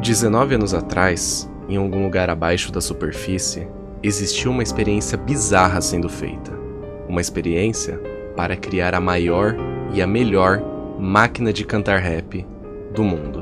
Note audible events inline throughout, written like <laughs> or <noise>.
19 anos atrás, em algum lugar abaixo da superfície, existiu uma experiência bizarra sendo feita. Uma experiência para criar a maior e a melhor máquina de cantar rap do mundo.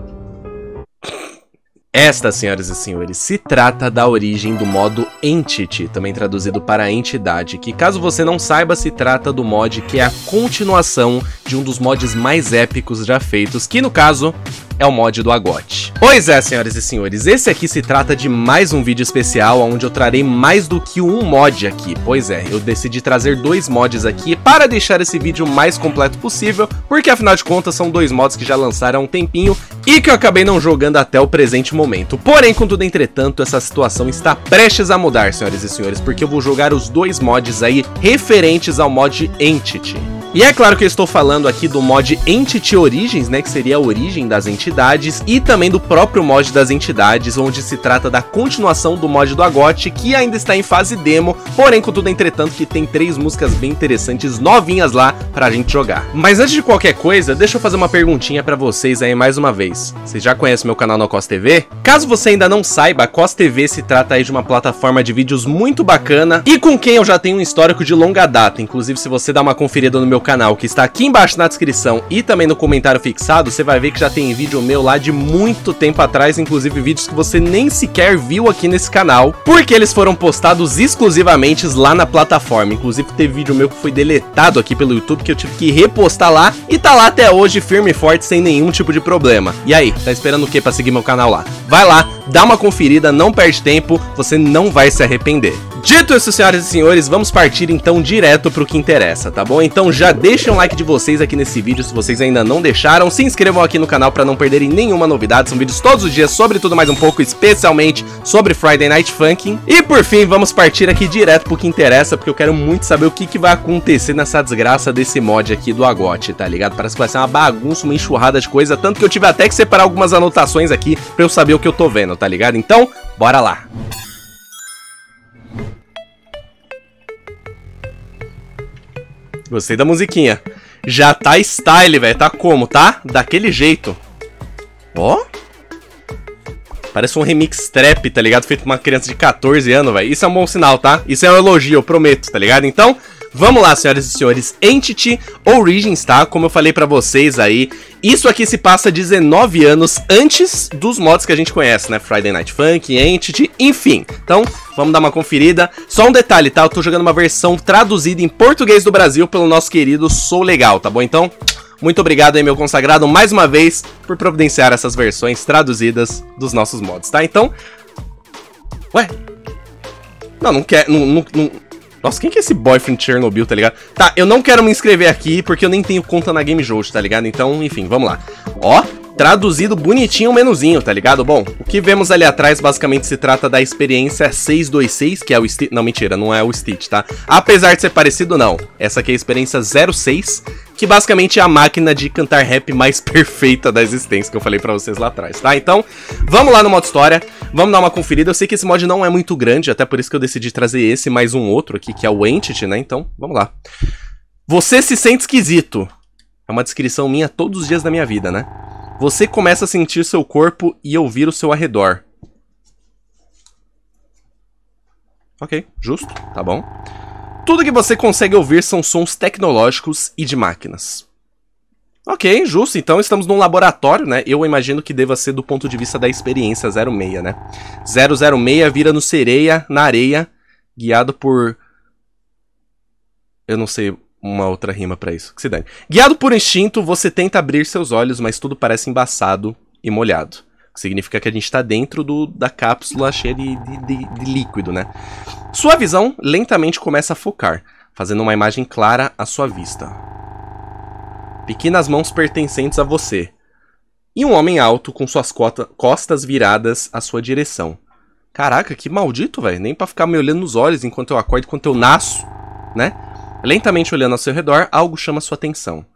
Esta, senhoras e senhores, se trata da origem do modo Entity, também traduzido para entidade, que caso você não saiba, se trata do mod que é a continuação de um dos mods mais épicos já feitos, que no caso é o mod do Agote. Pois é, senhoras e senhores, esse aqui se trata de mais um vídeo especial onde eu trarei mais do que um mod aqui. Pois é, eu decidi trazer dois mods aqui para deixar esse vídeo mais completo possível, porque afinal de contas são dois mods que já lançaram há um tempinho e que eu acabei não jogando até o presente momento. Porém, contudo, entretanto, essa situação está prestes a mudar, senhoras e senhores, porque eu vou jogar os dois mods aí referentes ao mod Entity. E é claro que eu estou falando aqui do mod Entity Origins, né, que seria a origem das entidades, e também do próprio mod das entidades, onde se trata da continuação do mod do Agote, que ainda está em fase demo, porém, contudo, entretanto, que tem três músicas bem interessantes, novinhas lá, pra gente jogar. Mas antes de qualquer coisa, deixa eu fazer uma perguntinha pra vocês aí mais uma vez. Vocês já conhecem meu canal na Cos TV? Caso você ainda não saiba, a Cos TV se trata aí de uma plataforma de vídeos muito bacana, e com quem eu já tenho um histórico de longa data, inclusive se você dá uma conferida no meu canal que está aqui embaixo na descrição e também no comentário fixado, você vai ver que já tem vídeo meu lá de muito tempo atrás, inclusive vídeos que você nem sequer viu aqui nesse canal, porque eles foram postados exclusivamente lá na plataforma. Inclusive teve vídeo meu que foi deletado aqui pelo YouTube que eu tive que repostar lá e tá lá até hoje firme e forte sem nenhum tipo de problema. E aí, tá esperando o que para seguir meu canal lá? Vai lá, dá uma conferida, não perde tempo, você não vai se arrepender. Dito isso, senhoras e senhores, vamos partir então direto pro que interessa, tá bom? Então já deixem um like de vocês aqui nesse vídeo se vocês ainda não deixaram, se inscrevam aqui no canal para não perderem nenhuma novidade, são vídeos todos os dias sobre tudo mais um pouco, especialmente sobre Friday Night Funkin'. E por fim, vamos partir aqui direto pro que interessa, porque eu quero muito saber o que, que vai acontecer nessa desgraça desse mod aqui do Agote, tá ligado? Parece que vai ser uma bagunça, uma enxurrada de coisa, tanto que eu tive até que separar algumas anotações aqui pra eu saber o que eu tô vendo, tá ligado? Então, bora lá! Gostei da musiquinha. Já tá style, velho. Tá como, tá? Daquele jeito. Ó. Parece um remix trap, tá ligado? Feito por uma criança de 14 anos, velho. Isso é um bom sinal, tá? Isso é um elogio, eu prometo, tá ligado? Então, Vamos lá, senhoras e senhores, Entity Origins, tá? Como eu falei pra vocês aí, isso aqui se passa 19 anos antes dos mods que a gente conhece, né? Friday Night Funk, Entity, enfim. Então, vamos dar uma conferida. Só um detalhe, tá? Eu tô jogando uma versão traduzida em português do Brasil pelo nosso querido Sou Legal, tá bom? Então, muito obrigado aí, meu consagrado, mais uma vez, por providenciar essas versões traduzidas dos nossos mods, tá? Então... Ué? Não, não quer... Não, não, não, nossa, quem que é esse boyfriend Chernobyl, tá ligado? Tá, eu não quero me inscrever aqui porque eu nem tenho conta na Game Jolt, tá ligado? Então, enfim, vamos lá. Ó, traduzido bonitinho o menuzinho, tá ligado? Bom, o que vemos ali atrás basicamente se trata da experiência 626, que é o Stitch... Não, mentira, não é o Stitch, tá? Apesar de ser parecido, não. Essa aqui é a experiência 06, que basicamente é a máquina de cantar rap mais <laughs> perfeita da existência que eu falei pra vocês lá atrás, tá? Então, vamos lá no modo história, vamos dar uma conferida. Eu sei que esse mod não é muito grande, até por isso que eu decidi trazer esse mais um outro aqui, que é o Entity, né? Então, vamos lá. Você se sente esquisito. É uma descrição minha todos os dias da minha vida, né? Você começa a sentir seu corpo e ouvir o seu arredor. Ok, justo, tá bom. Tudo que você consegue ouvir são sons tecnológicos e de máquinas. Ok, justo. Então estamos num laboratório, né? Eu imagino que deva ser do ponto de vista da experiência 06, né? 006 vira no sereia, na areia, guiado por... Eu não sei uma outra rima para isso. Que se dane. Guiado por instinto, você tenta abrir seus olhos, mas tudo parece embaçado e molhado. Significa que a gente está dentro do, da cápsula cheia de, de, de, de líquido, né? Sua visão lentamente começa a focar, fazendo uma imagem clara à sua vista. Pequenas mãos pertencentes a você. E um homem alto com suas costas viradas à sua direção. Caraca, que maldito, velho. Nem pra ficar me olhando nos olhos enquanto eu acordo, enquanto eu nasço, né? Lentamente olhando ao seu redor, algo chama sua atenção.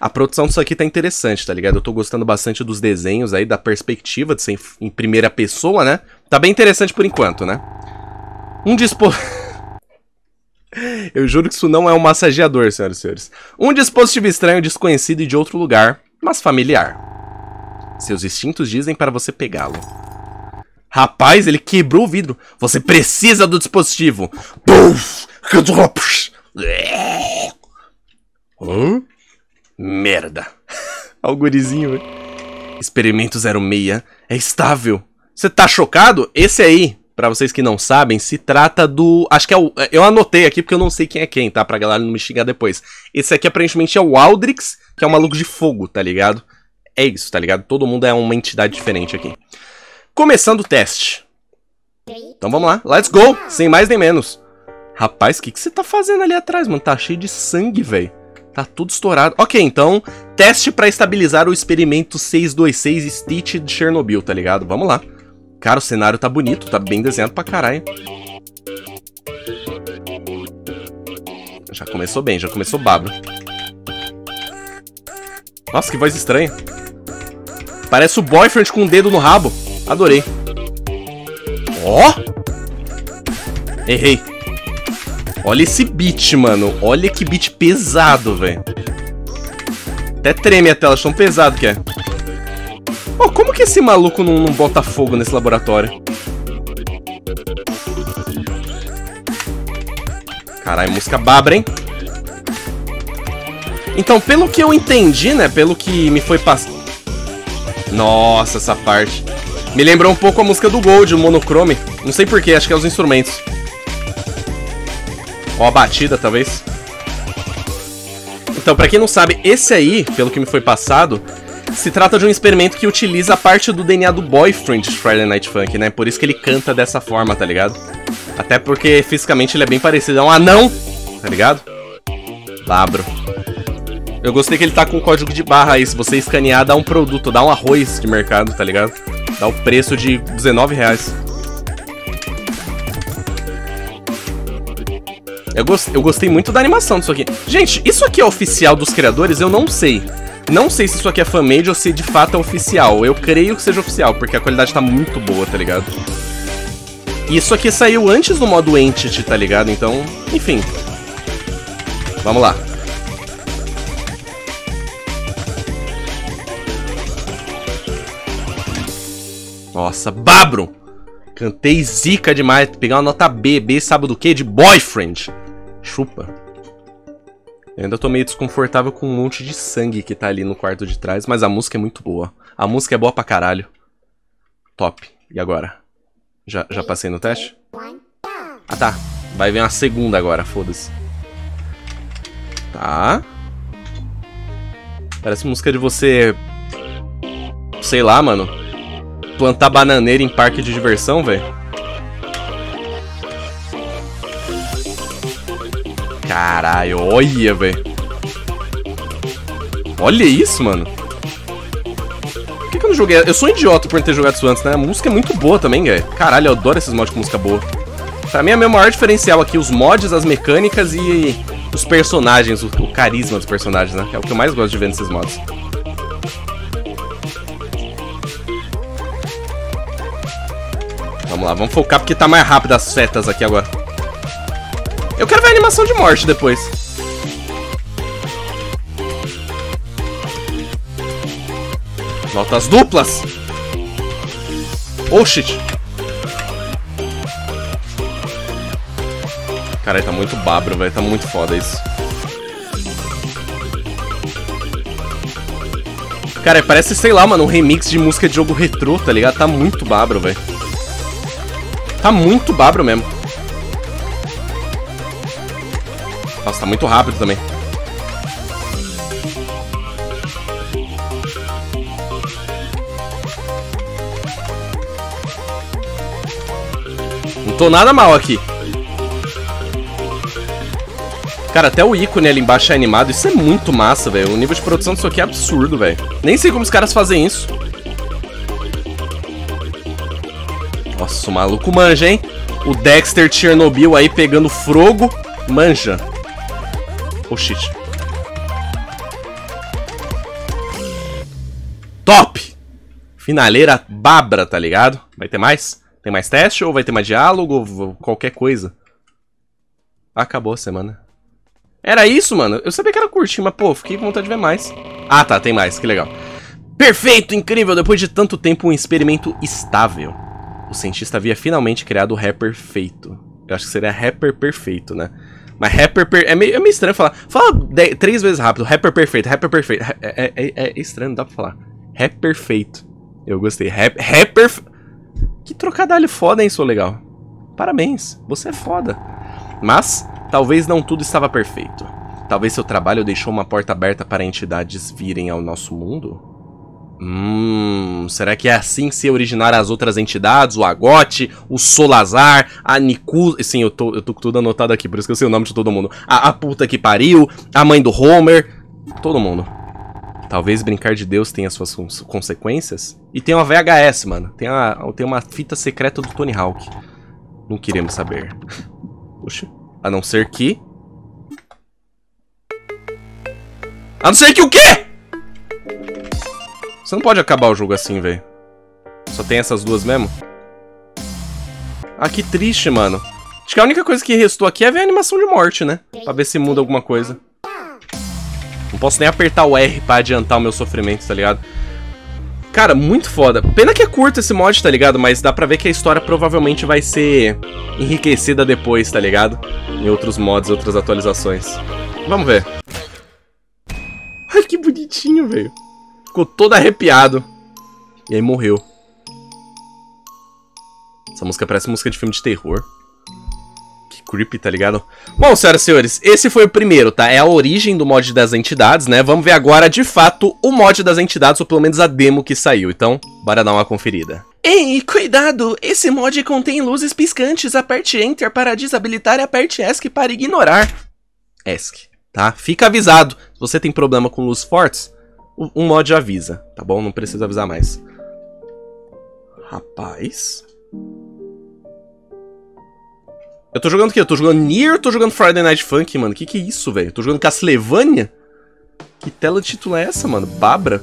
A produção disso aqui tá interessante, tá ligado? Eu tô gostando bastante dos desenhos aí, da perspectiva de ser em primeira pessoa, né? Tá bem interessante por enquanto, né? Um dispositivo... <laughs> Eu juro que isso não é um massageador, senhoras e senhores. Um dispositivo estranho, desconhecido e de outro lugar, mas familiar. Seus instintos dizem para você pegá-lo. Rapaz, ele quebrou o vidro. Você precisa do dispositivo. Puff! Merda. <laughs> Olha o gurizinho, velho. Experimento 06 é estável. Você tá chocado? Esse aí, pra vocês que não sabem, se trata do... Acho que é o... Eu anotei aqui porque eu não sei quem é quem, tá? Pra galera não me xingar depois. Esse aqui aparentemente é o Aldrix, que é um maluco de fogo, tá ligado? É isso, tá ligado? Todo mundo é uma entidade diferente aqui. Começando o teste. Então vamos lá. Let's go! Sem mais nem menos. Rapaz, o que, que você tá fazendo ali atrás, mano? Tá cheio de sangue, velho. Tá tudo estourado. Ok, então, teste pra estabilizar o experimento 626 Stitch de Chernobyl, tá ligado? Vamos lá. Cara, o cenário tá bonito, tá bem desenhado pra caralho. Já começou bem, já começou babo. Nossa, que voz estranha. Parece o boyfriend com o um dedo no rabo. Adorei. Ó! Oh! Errei. Olha esse beat, mano. Olha que beat pesado, velho. Até treme a tela, tão pesado que é. Oh, como que esse maluco não, não bota fogo nesse laboratório? Caralho, música babra, hein? Então, pelo que eu entendi, né? Pelo que me foi passado... Nossa, essa parte. Me lembrou um pouco a música do Gold, o Monochrome. Não sei porquê, acho que é os instrumentos. Ou a batida, talvez. Então, pra quem não sabe, esse aí, pelo que me foi passado, se trata de um experimento que utiliza a parte do DNA do boyfriend de Friday Night Funk, né? Por isso que ele canta dessa forma, tá ligado? Até porque fisicamente ele é bem parecido. É um anão, tá ligado? Labro. Eu gostei que ele tá com código de barra aí. Se você escanear, dá um produto, dá um arroz de mercado, tá ligado? Dá o preço de 19 reais. Eu, gost, eu gostei muito da animação disso aqui. Gente, isso aqui é oficial dos criadores? Eu não sei. Não sei se isso aqui é fanmade ou se de fato é oficial. Eu creio que seja oficial, porque a qualidade tá muito boa, tá ligado? E isso aqui saiu antes do modo Entity, tá ligado? Então, enfim. Vamos lá. Nossa, Babro! Cantei zica demais. Pegar uma nota B. B sabe do que? De boyfriend. Chupa. Eu ainda tô meio desconfortável com um monte de sangue que tá ali no quarto de trás, mas a música é muito boa. A música é boa pra caralho. Top. E agora? Já, já passei no teste? Ah tá. Vai vir uma segunda agora, foda-se. Tá. Parece música de você... Sei lá, mano. Plantar bananeira em parque de diversão, velho. Caralho, olha, velho. Olha isso, mano. Por que, que eu não joguei? Eu sou um idiota por não ter jogado isso antes, né? A música é muito boa também, velho. Caralho, eu adoro esses mods com música boa. Pra mim é meu maior diferencial aqui, os mods, as mecânicas e os personagens, o, o carisma dos personagens, né? É o que eu mais gosto de ver nesses mods. Vamos lá, vamos focar porque tá mais rápido as setas aqui agora. Eu quero ver a animação de morte depois. Notas duplas! Oh, shit! Cara, tá muito babro, velho. Tá muito foda isso. Cara, parece, sei lá, mano, um remix de música de jogo retrô, tá ligado? Tá muito babro, velho. Tá muito babro mesmo. Nossa, tá muito rápido também. Não tô nada mal aqui. Cara, até o ícone ali embaixo é animado. Isso é muito massa, velho. O nível de produção disso aqui é absurdo, velho. Nem sei como os caras fazem isso. Nossa, o maluco manja, hein? O Dexter Chernobyl aí pegando frogo. Manja. Oh, shit. Top! Finaleira babra, tá ligado? Vai ter mais? Tem mais teste ou vai ter mais diálogo ou qualquer coisa? Acabou a semana. Era isso, mano? Eu sabia que era curtinho, mas pô, fiquei com vontade de ver mais. Ah, tá, tem mais, que legal. Perfeito, incrível! Depois de tanto tempo, um experimento estável. O cientista havia finalmente criado o rapper feito. Eu acho que seria rapper perfeito, né? Mas rapper per... é, meio, é meio estranho falar. Fala três vezes rápido. Rapper perfeito, rapper perfeito. É, é, é, é estranho, não dá pra falar. Rap perfeito. Eu gostei. Rap, rapper... Que trocadilho foda, hein, sou legal. Parabéns, você é foda. Mas, talvez não tudo estava perfeito. Talvez seu trabalho deixou uma porta aberta para entidades virem ao nosso mundo? Hum, será que é assim se originaram as outras entidades? O Agote, o Solazar, a Niku... Sim, eu tô, eu tô tudo anotado aqui, por isso que eu sei o nome de todo mundo. A, a puta que pariu, a mãe do Homer, todo mundo. Talvez brincar de Deus tenha suas consequências. E tem uma VHS, mano. Tem, uma, tem uma fita secreta do Tony Hawk. Não queremos saber. <laughs> Puxa. A não ser que... A não ser que o quê? Você não pode acabar o jogo assim, velho. Só tem essas duas mesmo? Ah, que triste, mano. Acho que a única coisa que restou aqui é ver a animação de morte, né? Pra ver se muda alguma coisa. Não posso nem apertar o R pra adiantar o meu sofrimento, tá ligado? Cara, muito foda. Pena que é curto esse mod, tá ligado? Mas dá pra ver que a história provavelmente vai ser enriquecida depois, tá ligado? Em outros mods, outras atualizações. Vamos ver. Ai, que bonitinho, velho. Ficou todo arrepiado. E aí morreu. Essa música parece música de filme de terror. Que creepy, tá ligado? Bom, senhoras e senhores, esse foi o primeiro, tá? É a origem do mod das entidades, né? Vamos ver agora, de fato, o mod das entidades, ou pelo menos a demo que saiu. Então, bora dar uma conferida. Ei, cuidado! Esse mod contém luzes piscantes. Aperte Enter para desabilitar e aperte ESC para ignorar. ESC, tá? Fica avisado. Se você tem problema com luzes fortes, um mod avisa, tá bom? Não precisa avisar mais. Rapaz. Eu tô jogando o quê? Eu tô jogando Nier tô jogando Friday Night Funk, mano? Que que é isso, velho? Tô jogando Castlevania? Que tela de título é essa, mano? Babra.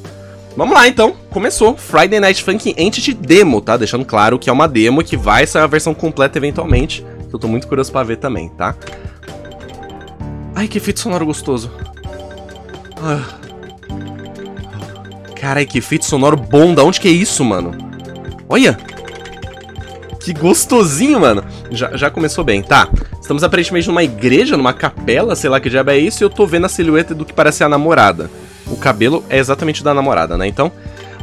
Vamos lá, então. Começou. Friday Night Funk Entity Demo, tá? Deixando claro que é uma demo que vai sair a versão completa eventualmente. Que eu tô muito curioso pra ver também, tá? Ai, que efeito sonoro gostoso. Ah. Carai, que efeito sonoro bom. Da onde que é isso, mano? Olha! Que gostosinho, mano. Já, já começou bem. Tá, estamos aparentemente numa igreja, numa capela, sei lá que diabo é isso, e eu tô vendo a silhueta do que parece a namorada. O cabelo é exatamente da namorada, né? Então,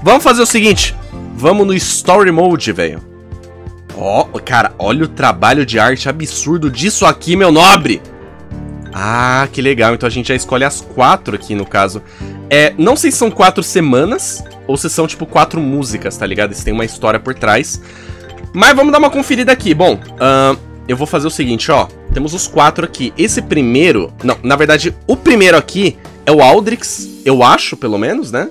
vamos fazer o seguinte. Vamos no Story Mode, velho. Ó, oh, cara, olha o trabalho de arte absurdo disso aqui, meu nobre. Ah, que legal. Então a gente já escolhe as quatro aqui, no caso. É, não sei se são quatro semanas ou se são, tipo, quatro músicas, tá ligado? Se tem uma história por trás. Mas vamos dar uma conferida aqui. Bom, uh, eu vou fazer o seguinte, ó. Temos os quatro aqui. Esse primeiro... Não, na verdade, o primeiro aqui é o Aldrix. Eu acho, pelo menos, né?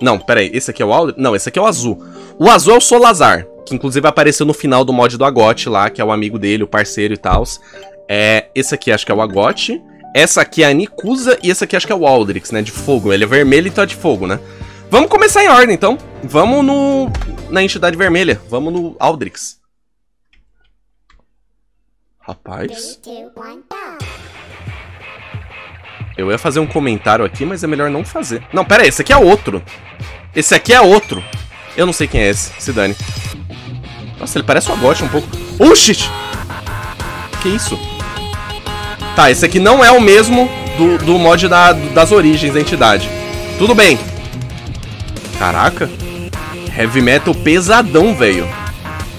Não, pera aí. Esse aqui é o Aldrix? Não, esse aqui é o azul. O azul é o Solazar, que inclusive apareceu no final do mod do Agote lá, que é o amigo dele, o parceiro e tal. É, esse aqui acho que é o Agote. Essa aqui é a Nikusa e esse aqui acho que é o Aldrix, né? De fogo. Ele é vermelho e tá de fogo, né? Vamos começar em ordem, então. Vamos no na entidade vermelha. Vamos no Aldrix. Rapaz. Eu ia fazer um comentário aqui, mas é melhor não fazer. Não, pera aí. Esse aqui é outro. Esse aqui é outro. Eu não sei quem é esse. Se dane. Nossa, ele parece o Agote um pouco. Oh, shit! Que isso? Tá, esse aqui não é o mesmo do, do mod da, das origens da entidade. Tudo bem. Caraca. Heavy metal pesadão, velho.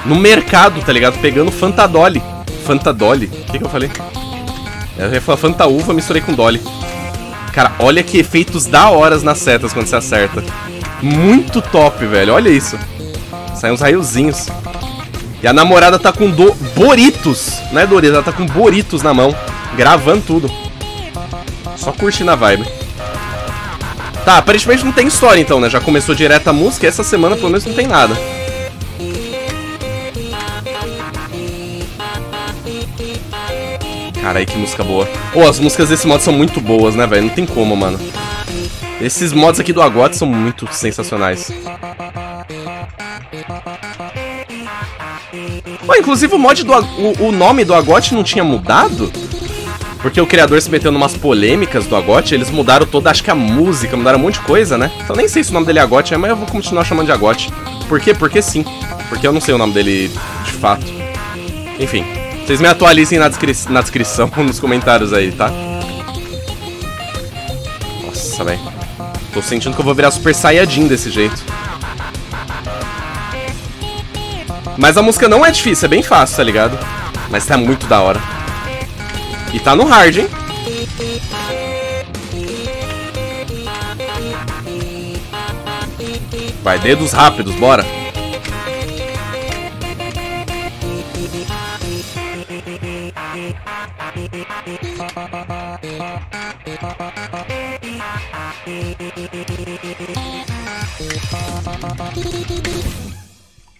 No mercado, tá ligado? Pegando Fantadoli. Fantadoli. O que, que eu falei? Eu ia falar Fantaúva, misturei com Dolly. Cara, olha que efeitos da horas nas setas quando você acerta. Muito top, velho. Olha isso. Sai uns raiozinhos. E a namorada tá com do... Boritos. Não é Doritos, ela tá com Boritos na mão. Gravando tudo. Só curtindo a vibe. Tá, aparentemente não tem história então, né? Já começou direto a música e essa semana pelo menos não tem nada. Caralho, que música boa. Ô, oh, as músicas desse mod são muito boas, né, velho? Não tem como, mano. Esses mods aqui do Agot são muito sensacionais. Oh, inclusive o mod do... O, o nome do Agot não tinha mudado? Porque o criador se meteu numas polêmicas do Agote, eles mudaram toda, acho que a música, mudaram um monte de coisa, né? Então nem sei se o nome dele é Agote, mas eu vou continuar chamando de Agote. Por quê? Porque sim. Porque eu não sei o nome dele de fato. Enfim, vocês me atualizem na, descri na descrição, <laughs> nos comentários aí, tá? Nossa, velho. Tô sentindo que eu vou virar Super Saiyajin desse jeito. Mas a música não é difícil, é bem fácil, tá ligado? Mas tá muito da hora. E tá no hard, hein? Vai, dedos rápidos, bora.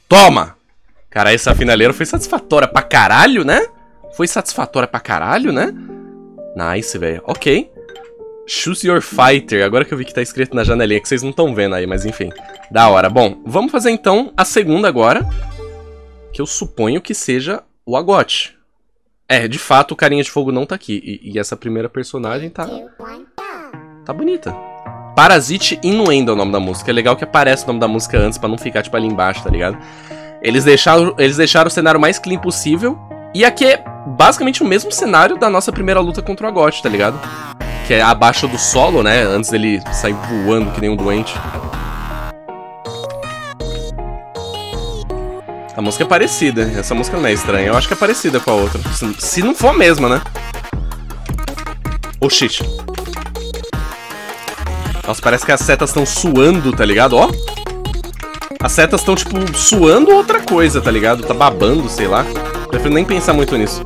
Toma! Cara, essa finaleira foi satisfatória pra caralho, né? Foi satisfatória pra caralho, né? Nice, velho. Ok. Choose your fighter. Agora que eu vi que tá escrito na janelinha, que vocês não estão vendo aí, mas enfim. Da hora. Bom, vamos fazer então a segunda agora. Que eu suponho que seja o Agote. É, de fato, o carinha de fogo não tá aqui. E, e essa primeira personagem tá... Tá bonita. Parasite Innuendo é o nome da música. É legal que aparece o nome da música antes pra não ficar, tipo, ali embaixo, tá ligado? Eles deixaram, eles deixaram o cenário mais clean possível. E aqui é basicamente o mesmo cenário da nossa primeira luta contra o Agote, tá ligado? Que é abaixo do solo, né? Antes dele sair voando que nem um doente. A música é parecida. Essa música não é estranha. Eu acho que é parecida com a outra. Se, não for a mesma, né? Oh, shit. Nossa, parece que as setas estão suando, tá ligado? Ó. As setas estão, tipo, suando outra coisa, tá ligado? Tá babando, sei lá. Prefiro nem pensar muito nisso.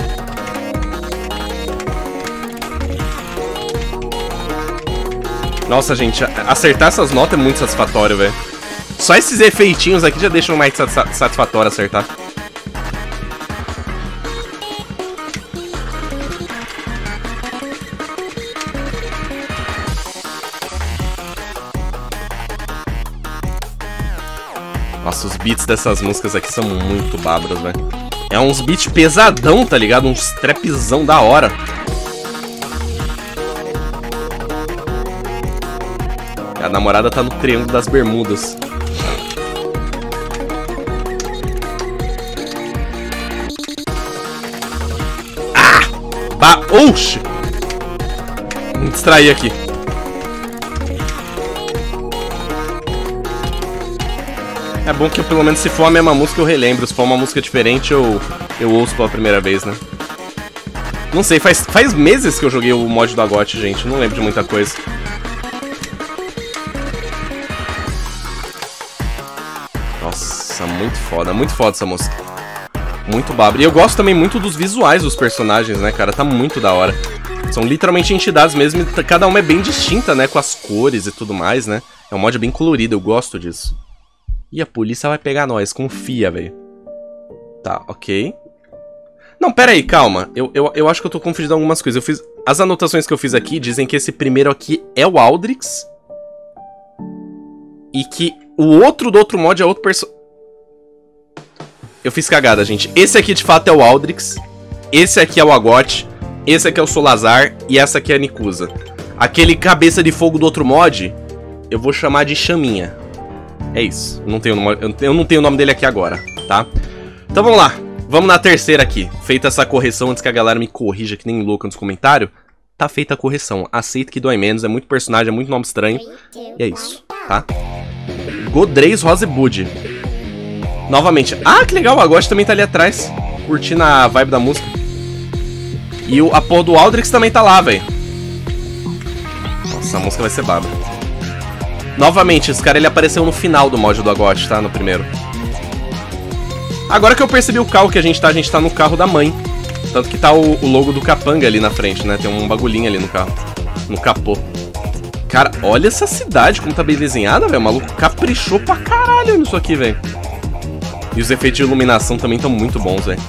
Nossa, gente, acertar essas notas é muito satisfatório, velho. Só esses efeitinhos aqui já deixam mais satisfatório acertar. Nossa, os beats dessas músicas aqui são muito bárbaros, velho. É uns beats pesadão, tá ligado? Uns trapzão da hora. A namorada tá no Triângulo das Bermudas. Ah! Ba... Oxi! Me distraí aqui. É bom que pelo menos se for a mesma música eu relembro. Se for uma música diferente eu, eu ouço pela primeira vez, né? Não sei, faz, faz meses que eu joguei o mod do Agote, gente. Não lembro de muita coisa. Nossa, muito foda. Muito foda essa música. Muito baba. E eu gosto também muito dos visuais dos personagens, né, cara? Tá muito da hora. São literalmente entidades mesmo cada uma é bem distinta, né? Com as cores e tudo mais, né? É um mod bem colorido, eu gosto disso. Ih, a polícia vai pegar nós, confia, velho. Tá, ok. Não, pera aí, calma. Eu, eu, eu acho que eu tô confundindo algumas coisas. Eu fiz... As anotações que eu fiz aqui dizem que esse primeiro aqui é o Aldrix. E que o outro do outro mod é outro perso... Eu fiz cagada, gente. Esse aqui, de fato, é o Aldrix. Esse aqui é o Agote. Esse aqui é o Solazar. E essa aqui é a Nikusa. Aquele cabeça de fogo do outro mod, eu vou chamar de Chaminha. É isso. Eu não tenho, eu não tenho o nome dele aqui agora, tá? Então vamos lá. Vamos na terceira aqui. Feita essa correção antes que a galera me corrija que nem louca nos comentários. Tá feita a correção. Aceita que dói menos. É muito personagem, é muito nome estranho. E é isso, tá? Godreis Rosebud. Novamente. Ah, que legal. O Agoste também tá ali atrás. Curtindo a vibe da música. E o, a porra do Aldrix também tá lá, velho. Nossa, a música vai ser baba. Novamente, esse cara ele apareceu no final do mod do Agote, tá? No primeiro. Agora que eu percebi o carro que a gente tá, a gente tá no carro da mãe. Tanto que tá o, o logo do Capanga ali na frente, né? Tem um bagulhinho ali no carro. No capô. Cara, olha essa cidade, como tá bem desenhada, velho. O maluco caprichou pra caralho nisso aqui, velho. E os efeitos de iluminação também estão muito bons, velho.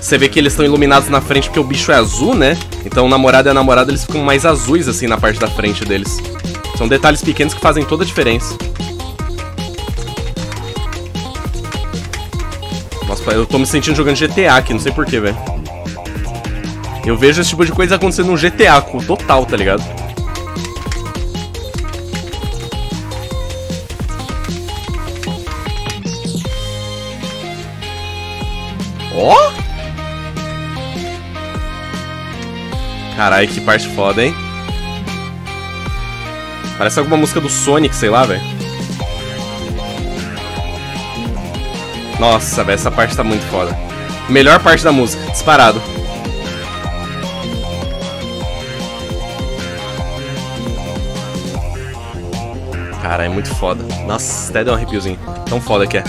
Você vê que eles estão iluminados na frente porque o bicho é azul, né? Então o namorado e a namorada eles ficam mais azuis assim na parte da frente deles. São detalhes pequenos que fazem toda a diferença. Nossa, eu tô me sentindo jogando GTA aqui, não sei porquê, velho. Eu vejo esse tipo de coisa acontecendo no GTA, total, tá ligado? Ó! Oh? Caralho, que parte foda, hein? Parece alguma música do Sonic, sei lá, velho. Nossa, velho, essa parte tá muito foda. Melhor parte da música, disparado. Cara, é muito foda. Nossa, até deu um arrepiozinho. Tão foda que é.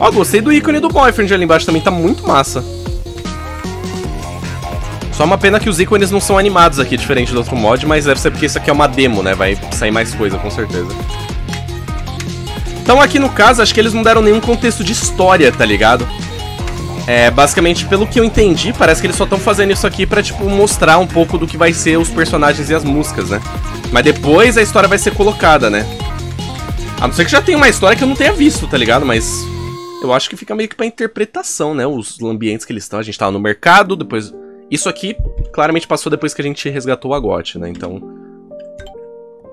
Ó, gostei do ícone do Boyfriend ali embaixo também, tá muito massa. Só uma pena que os ícones não são animados aqui, diferente do outro mod, mas deve ser porque isso aqui é uma demo, né? Vai sair mais coisa, com certeza. Então aqui no caso, acho que eles não deram nenhum contexto de história, tá ligado? É, basicamente, pelo que eu entendi, parece que eles só estão fazendo isso aqui pra, tipo, mostrar um pouco do que vai ser os personagens e as músicas, né? Mas depois a história vai ser colocada, né? A não ser que já tenha uma história que eu não tenha visto, tá ligado? Mas eu acho que fica meio que pra interpretação, né? Os ambientes que eles estão. A gente tava no mercado, depois isso aqui claramente passou depois que a gente resgatou a Got, né? Então.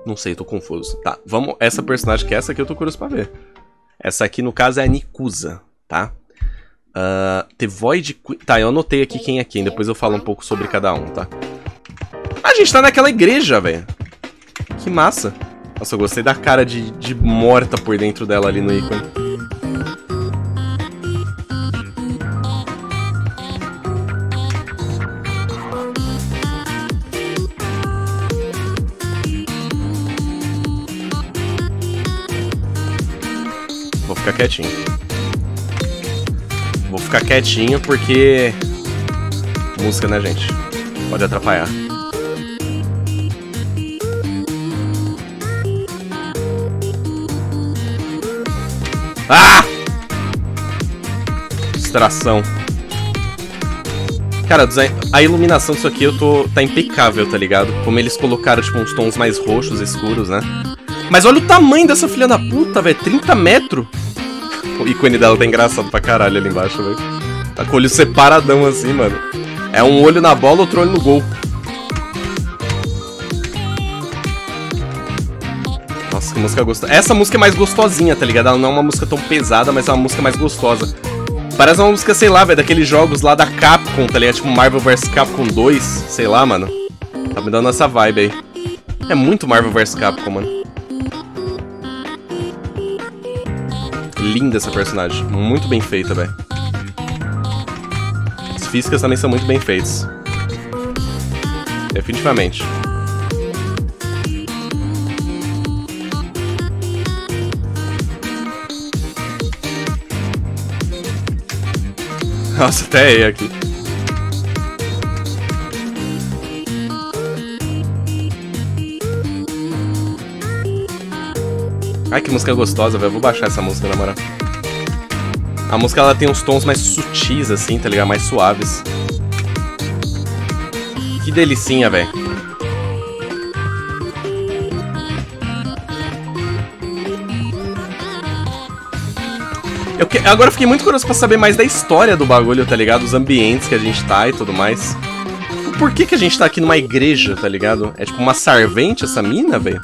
Não sei, tô confuso. Tá, vamos. Essa personagem que é essa aqui eu tô curioso pra ver. Essa aqui, no caso, é a Nikusa, tá? Uh, The Void. Tá, eu anotei aqui quem é quem, depois eu falo um pouco sobre cada um, tá? A gente tá naquela igreja, velho. Que massa. Nossa, eu gostei da cara de, de morta por dentro dela ali no ícone. Ficar quietinho. Vou ficar quietinho porque... Música, né, gente? Pode atrapalhar. Ah! Distração. Cara, a iluminação disso aqui eu tô, tá impecável, tá ligado? Como eles colocaram, tipo, uns tons mais roxos, escuros, né? Mas olha o tamanho dessa filha da puta, velho. 30 metros. O ícone dela tá engraçado pra caralho ali embaixo, velho. Tá com o olho separadão assim, mano. É um olho na bola, outro olho no gol. Nossa, que música gostosa. Essa música é mais gostosinha, tá ligado? Ela não é uma música tão pesada, mas é uma música mais gostosa. Parece uma música, sei lá, velho, daqueles jogos lá da Capcom, tá ligado? Tipo Marvel vs Capcom 2, sei lá, mano. Tá me dando essa vibe aí. É muito Marvel vs Capcom, mano. Linda essa personagem. Muito bem feita, velho. As físicas também são muito bem feitas. Definitivamente. Nossa, até aí aqui. Ai, que música gostosa, velho. Vou baixar essa música, na moral. A música, ela tem uns tons mais sutis, assim, tá ligado? Mais suaves. Que delicinha, velho. Eu que... Agora eu fiquei muito curioso pra saber mais da história do bagulho, tá ligado? Os ambientes que a gente tá e tudo mais. Por que que a gente tá aqui numa igreja, tá ligado? É tipo uma servente essa mina, velho?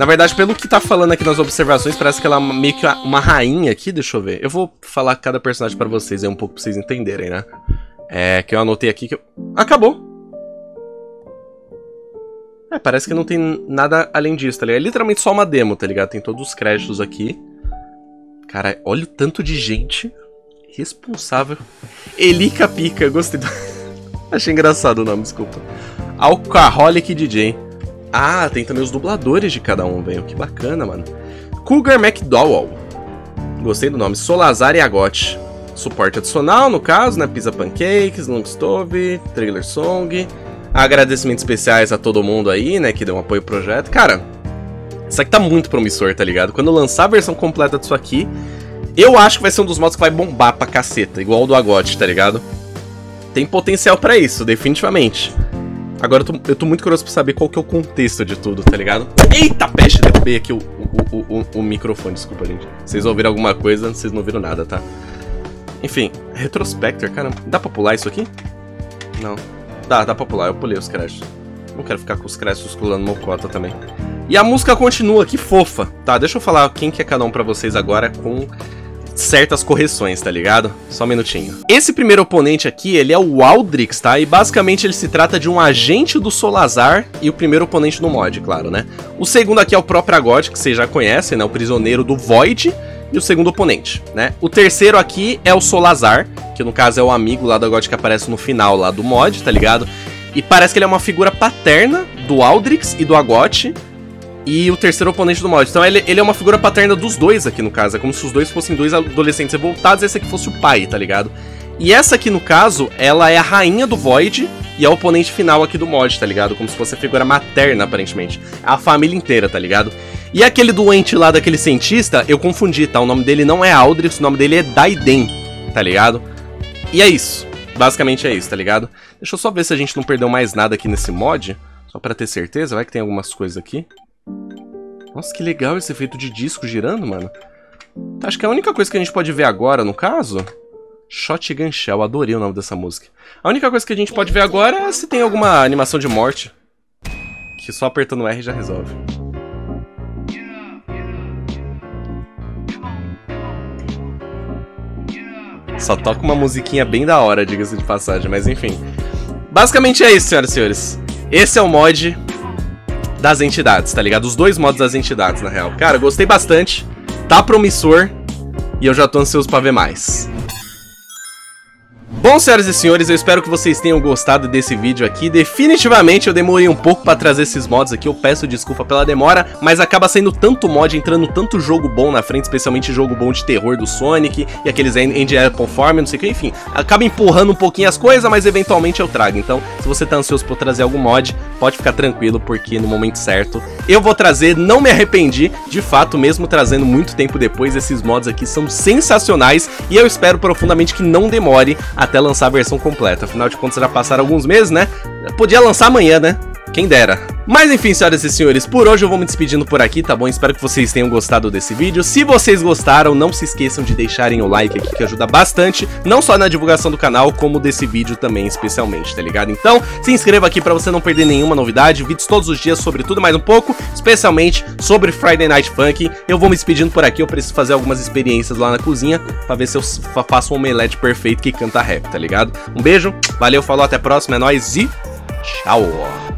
Na verdade, pelo que tá falando aqui nas observações, parece que ela é meio que uma rainha aqui, deixa eu ver. Eu vou falar cada personagem para vocês aí um pouco pra vocês entenderem, né? É, que eu anotei aqui que eu... Acabou! É, parece que não tem nada além disso, tá ligado? É literalmente só uma demo, tá ligado? Tem todos os créditos aqui. Cara, olha o tanto de gente responsável. Elica Pica, gostei do... <laughs> Achei engraçado o nome, desculpa. Alcoholic DJ. Ah, tem também os dubladores de cada um, velho. Que bacana, mano. Cougar McDowell. Gostei do nome. Solazar e Agote. Suporte adicional, no caso, né? Pizza Pancakes, Long Stove, Trailer Song. Agradecimentos especiais a todo mundo aí, né? Que deu um apoio ao projeto. Cara, isso aqui tá muito promissor, tá ligado? Quando lançar a versão completa disso aqui, eu acho que vai ser um dos modos que vai bombar pra caceta. Igual o do Agote, tá ligado? Tem potencial para isso, definitivamente. Agora eu tô, eu tô, muito curioso pra saber qual que é o contexto de tudo, tá ligado? Eita, peste! Derrubei aqui o, o, o, o, microfone, desculpa, gente. Vocês ouviram alguma coisa, vocês não ouviram nada, tá? Enfim, Retrospector, caramba. Dá pra pular isso aqui? Não. Dá, dá pra pular. Eu pulei os créditos. Não quero ficar com os créditos pulando mocota também. E a música continua, que fofa. Tá, deixa eu falar quem que é cada um pra vocês agora com certas correções, tá ligado? Só um minutinho. Esse primeiro oponente aqui, ele é o Aldrix, tá? E basicamente ele se trata de um agente do Solazar e o primeiro oponente no mod, claro, né? O segundo aqui é o próprio Agod, que vocês já conhecem, né? O prisioneiro do Void e o segundo oponente, né? O terceiro aqui é o Solazar, que no caso é o amigo lá do Agod que aparece no final lá do mod, tá ligado? E parece que ele é uma figura paterna do Aldrix e do Agot, e o terceiro oponente do mod. Então ele, ele é uma figura paterna dos dois aqui no caso. É como se os dois fossem dois adolescentes revoltados e esse aqui fosse o pai, tá ligado? E essa aqui, no caso, ela é a rainha do Void e é o oponente final aqui do mod, tá ligado? Como se fosse a figura materna, aparentemente. A família inteira, tá ligado? E aquele doente lá daquele cientista, eu confundi, tá? O nome dele não é Aldrich, o nome dele é Daiden, tá ligado? E é isso. Basicamente é isso, tá ligado? Deixa eu só ver se a gente não perdeu mais nada aqui nesse mod. Só pra ter certeza, vai que tem algumas coisas aqui. Nossa, que legal esse efeito de disco girando, mano. Acho que é a única coisa que a gente pode ver agora, no caso... Shotgun Shell, adorei o nome dessa música. A única coisa que a gente pode ver agora é se tem alguma animação de morte. Que só apertando R já resolve. Só toca uma musiquinha bem da hora, diga-se de passagem, mas enfim. Basicamente é isso, senhoras e senhores. Esse é o mod das entidades, tá ligado? Os dois modos das entidades, na real. Cara, gostei bastante, tá promissor e eu já tô ansioso pra ver mais. Bom, senhoras e senhores, eu espero que vocês tenham gostado desse vídeo aqui. Definitivamente eu demorei um pouco pra trazer esses mods aqui, eu peço desculpa pela demora, mas acaba saindo tanto mod, entrando tanto jogo bom na frente, especialmente jogo bom de terror do Sonic e aqueles End Apple não sei o que, enfim. Acaba empurrando um pouquinho as coisas, mas eventualmente eu trago. Então, se você tá ansioso por trazer algum mod, pode ficar tranquilo, porque no momento certo eu vou trazer, não me arrependi, de fato, mesmo trazendo muito tempo depois, esses mods aqui são sensacionais e eu espero profundamente que não demore a até lançar a versão completa. Afinal de contas, já passaram alguns meses, né? Podia lançar amanhã, né? Quem dera. Mas enfim, senhoras e senhores, por hoje eu vou me despedindo por aqui, tá bom? Espero que vocês tenham gostado desse vídeo. Se vocês gostaram, não se esqueçam de deixarem o like aqui, que ajuda bastante, não só na divulgação do canal, como desse vídeo também, especialmente, tá ligado? Então, se inscreva aqui pra você não perder nenhuma novidade, vídeos todos os dias sobre tudo mais um pouco, especialmente sobre Friday Night Funk. Eu vou me despedindo por aqui, eu preciso fazer algumas experiências lá na cozinha, pra ver se eu faço um omelete perfeito que canta rap, tá ligado? Um beijo, valeu, falou, até a próxima, é nóis e tchau!